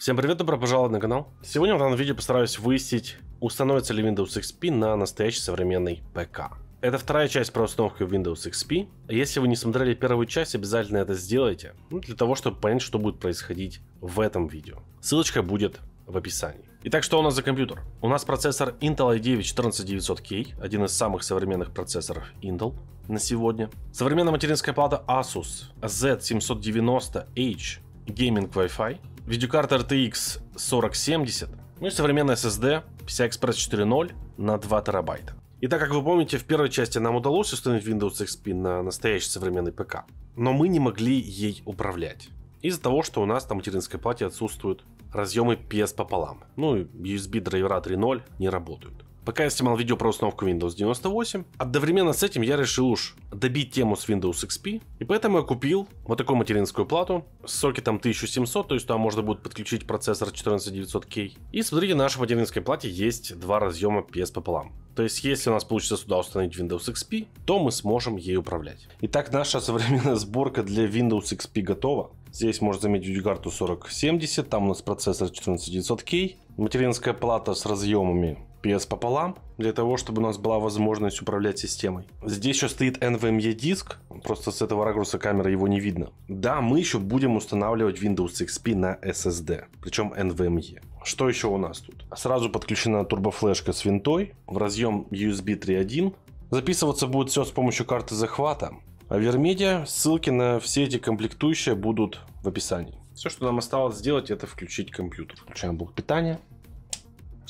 Всем привет, добро пожаловать на канал. Сегодня в данном видео постараюсь выяснить, установится ли Windows XP на настоящий современный ПК. Это вторая часть про установку Windows XP. Если вы не смотрели первую часть, обязательно это сделайте, ну, для того, чтобы понять, что будет происходить в этом видео. Ссылочка будет в описании. Итак, что у нас за компьютер? У нас процессор Intel i9 14900K, один из самых современных процессоров Intel на сегодня. Современная материнская плата Asus Z790H Gaming Wi-Fi, видеокарта RTX 4070, ну и современная SSD PCI-Express 4.0 на 2 терабайта. И так как вы помните, в первой части нам удалось установить Windows XP на настоящий современный ПК, но мы не могли ей управлять. Из-за того, что у нас на материнской плате отсутствуют разъемы PS пополам. Ну и USB драйвера 3.0 не работают. Пока я снимал видео про установку Windows 98, одновременно с этим я решил уж добить тему с Windows XP, и поэтому я купил вот такую материнскую плату с сокетом 1700, то есть там можно будет подключить процессор 14900K. И смотрите, на нашей материнской плате есть два разъема PS пополам. То есть, если у нас получится сюда установить Windows XP, то мы сможем ей управлять. Итак, наша современная сборка для Windows XP готова. Здесь можно заметить видеокарту 4070, там у нас процессор 14900K, материнская плата с разъемами PS пополам, для того, чтобы у нас была возможность управлять системой. Здесь еще стоит NVMe диск, просто с этого ракурса камеры его не видно. Да, мы еще будем устанавливать Windows XP на SSD, причем NVMe. Что еще у нас тут? Сразу подключена турбофлешка с винтой в разъем USB 3.1. Записываться будет все с помощью карты захвата. А Вермедиа, ссылки на все эти комплектующие будут в описании. Все, что нам осталось сделать, это включить компьютер. Включаем блок питания.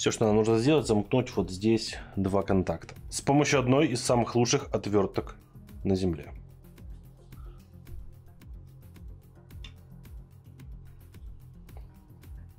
Все, что нам нужно сделать, замкнуть вот здесь два контакта. С помощью одной из самых лучших отверток на земле.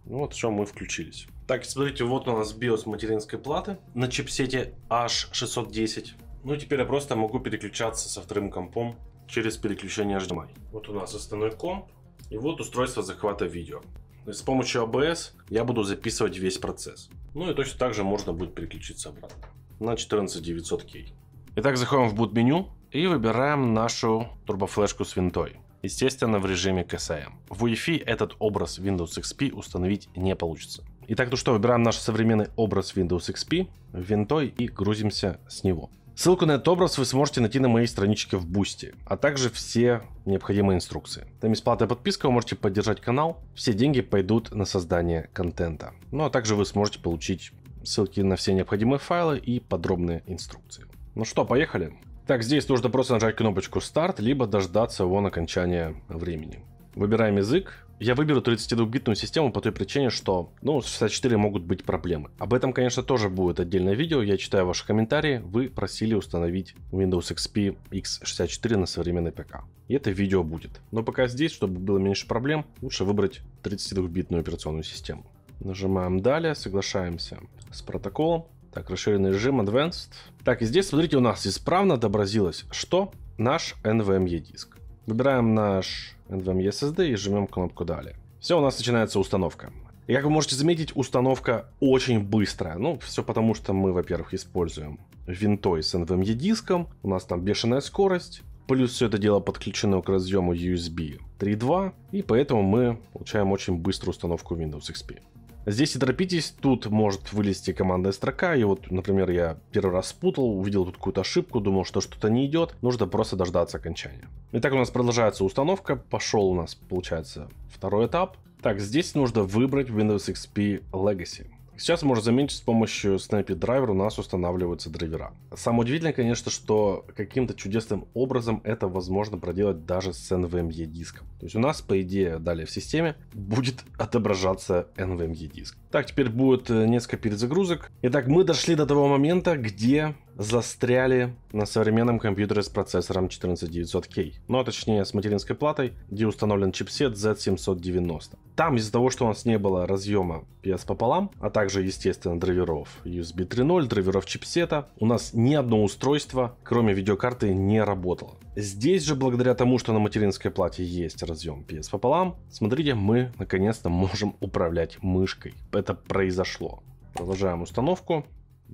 Ну вот, все, мы включились. Так, смотрите, вот у нас BIOS материнской платы на чипсете H610. Ну, теперь я просто могу переключаться со вторым компом через переключение HDMI. Вот у нас основной комп, и вот устройство захвата видео. С помощью ABS я буду записывать весь процесс. Ну и точно так же можно будет переключиться обратно на 14900K. Итак, заходим в boot меню и выбираем нашу турбофлешку с винтой. Естественно, в режиме KSM. В UEFI этот образ Windows XP установить не получится. Итак, ну что, выбираем наш современный образ Windows XP, винтой и грузимся с него. Ссылку на этот образ вы сможете найти на моей страничке в Boosty, а также все необходимые инструкции. Там бесплатная подписка, вы можете поддержать канал, все деньги пойдут на создание контента. Ну а также вы сможете получить ссылки на все необходимые файлы и подробные инструкции. Ну что, поехали? Так, здесь нужно просто нажать кнопочку старт, либо дождаться вон окончания времени. Выбираем язык. Я выберу 32-битную систему по той причине, что, ну, с 64 могут быть проблемы. Об этом, конечно, тоже будет отдельное видео. Я читаю ваши комментарии. Вы просили установить Windows XP x64 на современный ПК. И это видео будет. Но пока здесь, чтобы было меньше проблем, лучше выбрать 32-битную операционную систему. Нажимаем далее, соглашаемся с протоколом. Так, расширенный режим Advanced. Так, и здесь, смотрите, у нас исправно отобразилось, что наш NVMe диск. Выбираем наш NVMe SSD и жмем кнопку «Далее». Все, у нас начинается установка. И как вы можете заметить, установка очень быстрая. Ну, все потому, что мы, во-первых, используем винтой с NVMe диском. У нас там бешеная скорость. Плюс все это дело подключено к разъему USB 3.2. И поэтому мы получаем очень быструю установку Windows XP. Здесь не торопитесь, тут может вылезти командная строка, и вот, например, я первый раз спутал, увидел тут какую-то ошибку, думал, что что-то не идет, нужно просто дождаться окончания. Итак, у нас продолжается установка, пошел у нас, получается, второй этап. Так, здесь нужно выбрать Windows XP Legacy. Сейчас можно заметить, с помощью Snappy Driver у нас устанавливаются драйвера. Самое удивительное, конечно, что каким-то чудесным образом это возможно проделать даже с NVMe диском. То есть у нас, по идее, далее в системе будет отображаться NVMe диск. Так, теперь будет э, несколько перезагрузок. Итак, мы дошли до того момента, где застряли на современном компьютере с процессором 14900K. Ну, а точнее с материнской платой, где установлен чипсет Z790. Там из-за того, что у нас не было разъема PS пополам, а также, естественно, драйверов USB 3.0, драйверов чипсета, у нас ни одно устройство, кроме видеокарты, не работало. Здесь же, благодаря тому, что на материнской плате есть разъем PS пополам, смотрите, мы наконец-то можем управлять мышкой. Это произошло. Продолжаем установку.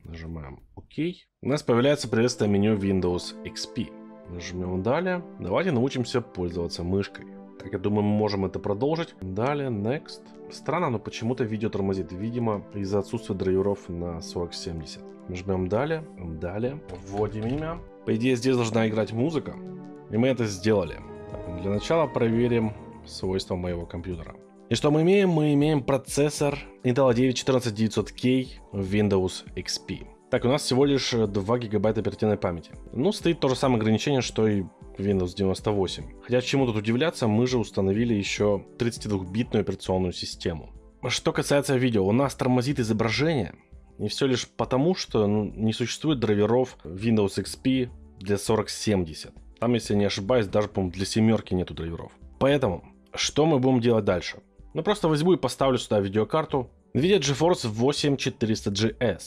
Нажимаем ОК. У нас появляется приветствие меню Windows XP. Нажмем далее. Давайте научимся пользоваться мышкой. Так, я думаю, мы можем это продолжить. Далее, next. Странно, но почему-то видео тормозит. Видимо, из-за отсутствия драйверов на 4070. Нажмем далее, далее, вводим имя. По идее, здесь должна играть музыка. И мы это сделали. Для начала проверим свойства моего компьютера. И что мы имеем? Мы имеем процессор Intel 9 14900K Windows XP. Так, у нас всего лишь 2 гигабайта оперативной памяти. Ну, стоит то же самое ограничение, что и Windows 98. Хотя чему тут удивляться, мы же установили еще 32-битную операционную систему. Что касается видео, у нас тормозит изображение, и все лишь потому, что ну, не существует драйверов Windows XP для 4070. Там, если не ошибаюсь, даже, по для семерки нету драйверов. Поэтому, что мы будем делать дальше? Ну, просто возьму и поставлю сюда видеокарту NVIDIA GeForce 8400GS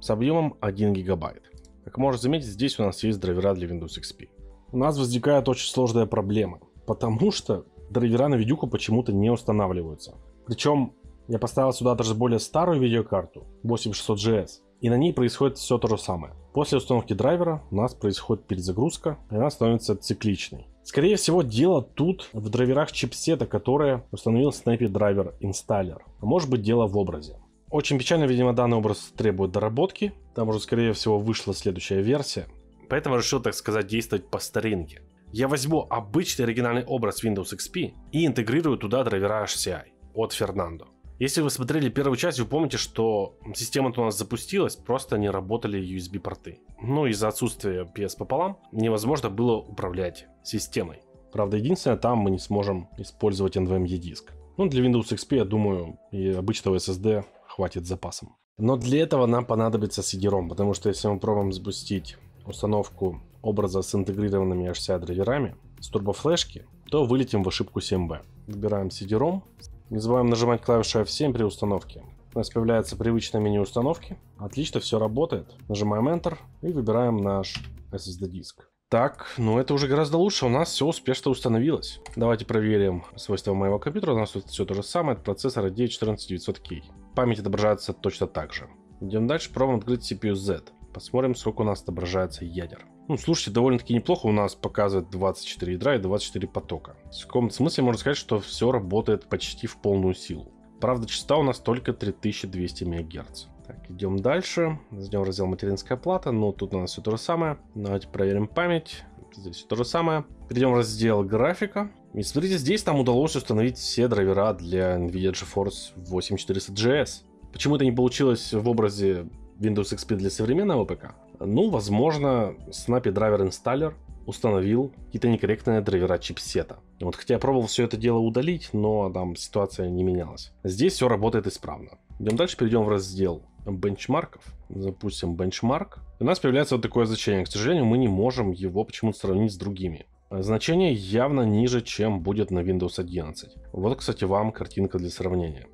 с объемом 1 гигабайт. Как можно заметить, здесь у нас есть драйвера для Windows XP у нас возникает очень сложная проблема, потому что драйвера на видюку почему-то не устанавливаются. Причем я поставил сюда даже более старую видеокарту 8600GS, и на ней происходит все то же самое. После установки драйвера у нас происходит перезагрузка, и она становится цикличной. Скорее всего, дело тут в драйверах чипсета, которые установил Snappy Driver Installer. А может быть дело в образе. Очень печально, видимо, данный образ требует доработки. Там уже, скорее всего, вышла следующая версия. Поэтому решил, так сказать, действовать по старинке. Я возьму обычный оригинальный образ Windows XP и интегрирую туда драйвера HCI от Fernando. Если вы смотрели первую часть, вы помните, что система у нас запустилась, просто не работали USB порты. Ну, из-за отсутствия PS пополам невозможно было управлять системой. Правда, единственное, там мы не сможем использовать NVMe диск. Ну, для Windows XP, я думаю, и обычного SSD хватит запасом. Но для этого нам понадобится CD-ROM, потому что если мы пробуем запустить установку образа с интегрированными HCI драйверами с турбофлешки, то вылетим в ошибку 7B. Выбираем CD-ROM. Не забываем нажимать клавишу F7 при установке. У нас появляется привычное меню установки. Отлично, все работает. Нажимаем Enter и выбираем наш SSD диск. Так, ну это уже гораздо лучше, у нас все успешно установилось. Давайте проверим свойства моего компьютера, у нас тут все то же самое, это процессор i9 14900K. Память отображается точно так же. Идем дальше, пробуем открыть CPU Z. Посмотрим, сколько у нас отображается ядер. Ну, слушайте, довольно-таки неплохо. У нас показывает 24 ядра и 24 потока. В каком-то смысле можно сказать, что все работает почти в полную силу. Правда, частота у нас только 3200 МГц. Так, идем дальше. В раздел материнская плата. Но тут у нас все то же самое. Давайте проверим память. Здесь все то же самое. Перейдем в раздел графика. И смотрите, здесь нам удалось установить все драйвера для NVIDIA GeForce 8400GS. Почему это не получилось в образе Windows XP для современного ПК? Ну, возможно, Snappy Driver Installer установил какие-то некорректные драйвера чипсета. Вот, хотя я пробовал все это дело удалить, но там ситуация не менялась. Здесь все работает исправно. Идем дальше, перейдем в раздел бенчмарков. Запустим бенчмарк. У нас появляется вот такое значение. К сожалению, мы не можем его почему-то сравнить с другими. Значение явно ниже, чем будет на Windows 11. Вот, кстати, вам картинка для сравнения.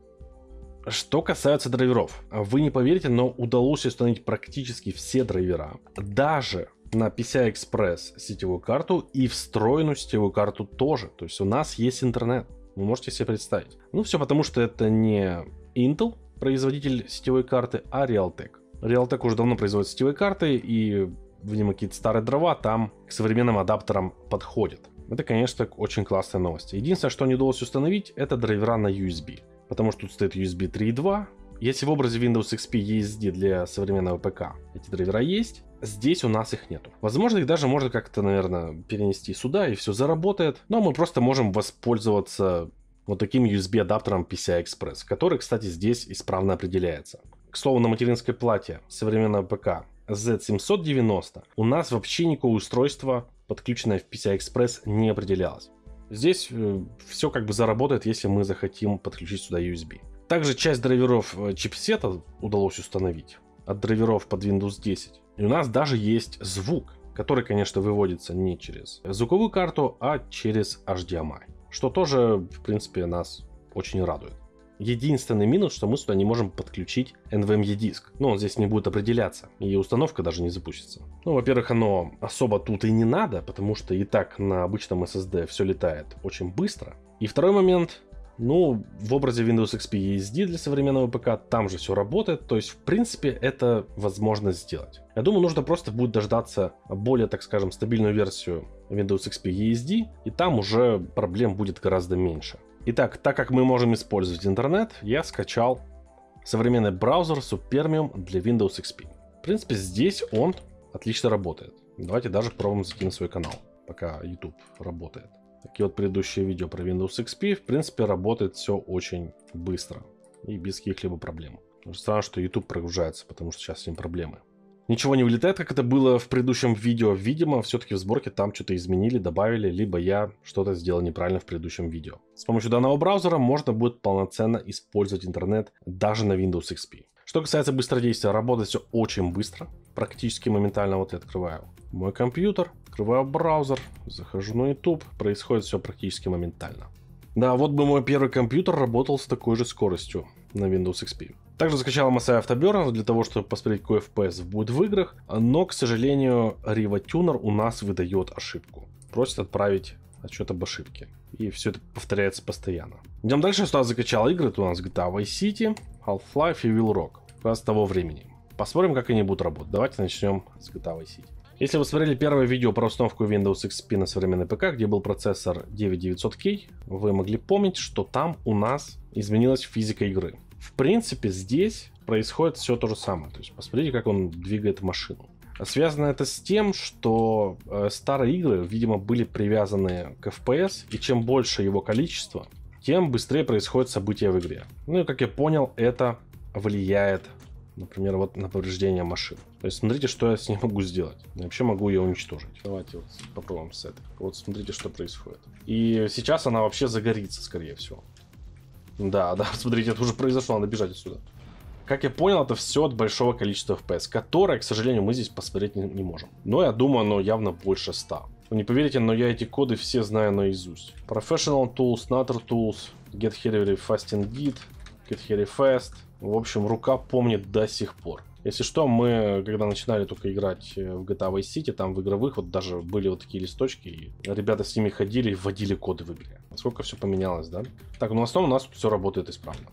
Что касается драйверов, вы не поверите, но удалось установить практически все драйвера. Даже на PCI Express сетевую карту и встроенную сетевую карту тоже. То есть у нас есть интернет. Вы можете себе представить. Ну, все потому, что это не Intel, производитель сетевой карты, а Realtek. Realtek уже давно производит сетевые карты, и, видимо, какие-то старые дрова там к современным адаптерам подходят. Это, конечно, очень классная новость. Единственное, что не удалось установить, это драйвера на USB потому что тут стоит USB 3.2. Если в образе Windows XP ESD для современного ПК эти драйвера есть, здесь у нас их нету. Возможно, их даже можно как-то, наверное, перенести сюда, и все заработает. Но мы просто можем воспользоваться вот таким USB-адаптером PCI Express, который, кстати, здесь исправно определяется. К слову, на материнской плате современного ПК Z790 у нас вообще никакого устройства, подключенное в PCI Express, не определялось. Здесь э, все как бы заработает, если мы захотим подключить сюда USB. Также часть драйверов э, чипсета удалось установить от драйверов под Windows 10. И у нас даже есть звук, который, конечно, выводится не через звуковую карту, а через HDMI. Что тоже, в принципе, нас очень радует. Единственный минус, что мы сюда не можем подключить NVMe диск. Но он здесь не будет определяться, и установка даже не запустится. Ну, во-первых, оно особо тут и не надо, потому что и так на обычном SSD все летает очень быстро. И второй момент, Ну, в образе Windows XP ESD для современного ПК там же все работает, то есть, в принципе, это возможно сделать. Я думаю, нужно просто будет дождаться более, так скажем, стабильную версию Windows XP ESD, и там уже проблем будет гораздо меньше. Итак, так как мы можем использовать интернет, я скачал современный браузер Supermium для Windows XP. В принципе, здесь он отлично работает. Давайте даже попробуем зайти на свой канал, пока YouTube работает. Такие вот предыдущие видео про Windows XP, в принципе, работает все очень быстро и без каких-либо проблем. Странно, что YouTube прогружается, потому что сейчас с ним проблемы. Ничего не вылетает, как это было в предыдущем видео. Видимо, все-таки в сборке там что-то изменили, добавили, либо я что-то сделал неправильно в предыдущем видео. С помощью данного браузера можно будет полноценно использовать интернет даже на Windows XP. Что касается быстродействия, работает все очень быстро, практически моментально. Вот я открываю мой компьютер, открываю браузер, захожу на YouTube, происходит все практически моментально. Да, вот бы мой первый компьютер работал с такой же скоростью на Windows XP. Также закачал MSI Afterburner для того, чтобы посмотреть, какой FPS будет в играх, но, к сожалению, RivaTuner у нас выдает ошибку. Просит отправить отчет об ошибке. И все это повторяется постоянно. Идем дальше. Я сюда закачал игры. Это у нас GTA Vice City, Half-Life и Will Rock. Как раз того времени. Посмотрим, как они будут работать. Давайте начнем с GTA Vice City. Если вы смотрели первое видео про установку Windows XP на современный ПК, где был процессор 9900K, вы могли помнить, что там у нас изменилась физика игры. В принципе, здесь происходит все то же самое. То есть посмотрите, как он двигает машину. Связано это с тем, что э, старые игры, видимо, были привязаны к FPS, и чем больше его количество, тем быстрее происходят события в игре. Ну и как я понял, это влияет, например, вот на повреждение машин. То есть смотрите, что я с ней могу сделать. Я вообще могу ее уничтожить. Давайте вот попробуем с этой. Вот смотрите, что происходит. И сейчас она вообще загорится, скорее всего. Да, да, смотрите, это уже произошло, надо бежать отсюда. Как я понял, это все от большого количества FPS, которое, к сожалению, мы здесь посмотреть не, не можем. Но я думаю, оно явно больше 100. Вы не поверите, но я эти коды все знаю наизусть. Professional Tools, Nutter Tools, Get Here Very Fast Indeed, Get Here Fast. В общем, рука помнит до сих пор. Если что, мы, когда начинали только играть э, в GTA Vice City, там в игровых вот даже были вот такие листочки, и ребята с ними ходили и вводили коды в игре. Насколько все поменялось, да? Так, ну в основном у нас все работает исправно.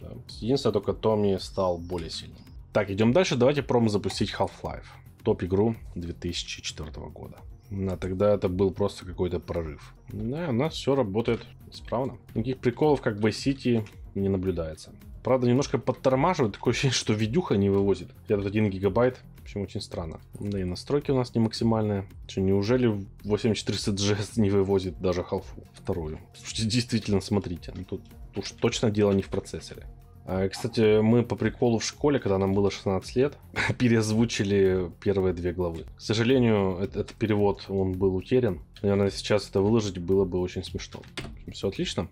Да. Единственное, только Томми стал более сильным. Так, идем дальше. Давайте пробуем запустить Half-Life. Топ-игру 2004 года. Да, тогда это был просто какой-то прорыв. Да, у нас все работает исправно. Никаких приколов, как в Vice City, не наблюдается. Правда, немножко подтормаживает, такое ощущение, что видюха не вывозит. Я тут 1 гигабайт, в общем, очень странно. Да и настройки у нас не максимальные. Что, неужели 8400 GS не вывозит даже халфу вторую? Слушайте, действительно, смотрите, ну тут уж точно дело не в процессоре. А, кстати, мы по приколу в школе, когда нам было 16 лет, переозвучили первые две главы. К сожалению, этот, этот перевод, он был утерян. Наверное, сейчас это выложить было бы очень смешно. Все отлично.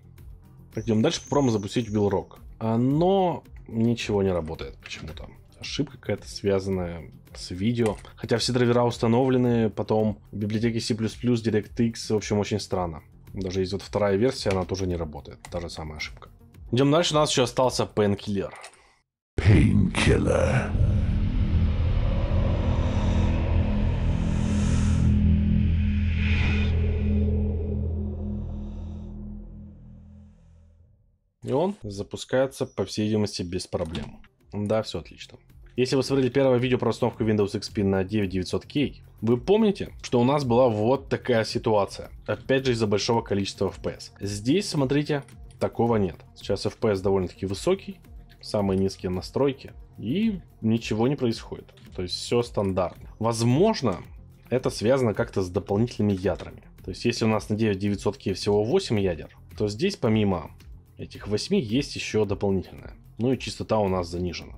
Пойдем дальше, попробуем запустить Rock. Но ничего не работает почему-то. Ошибка какая-то связанная с видео. Хотя все драйвера установлены, потом в библиотеке C++, DirectX, в общем, очень странно. Даже есть вот вторая версия, она тоже не работает. Та же самая ошибка. Идем дальше, у нас еще остался Painkiller. Painkiller. И он запускается, по всей видимости, без проблем. Да, все отлично. Если вы смотрели первое видео про установку Windows XP на 9900K, вы помните, что у нас была вот такая ситуация. Опять же из-за большого количества FPS. Здесь, смотрите, такого нет. Сейчас FPS довольно-таки высокий, самые низкие настройки, и ничего не происходит. То есть все стандартно. Возможно, это связано как-то с дополнительными ядрами. То есть если у нас на 9900K всего 8 ядер, то здесь помимо этих 8 есть еще дополнительная. Ну и частота у нас занижена.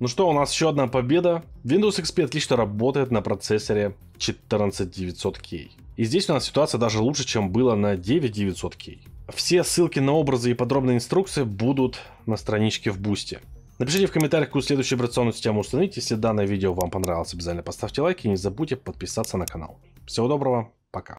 Ну что, у нас еще одна победа. Windows XP отлично работает на процессоре 14900K. И здесь у нас ситуация даже лучше, чем было на 9900K. Все ссылки на образы и подробные инструкции будут на страничке в Бусте. Напишите в комментариях, какую следующую операционную систему установить. Если данное видео вам понравилось, обязательно поставьте лайк и не забудьте подписаться на канал. Всего доброго,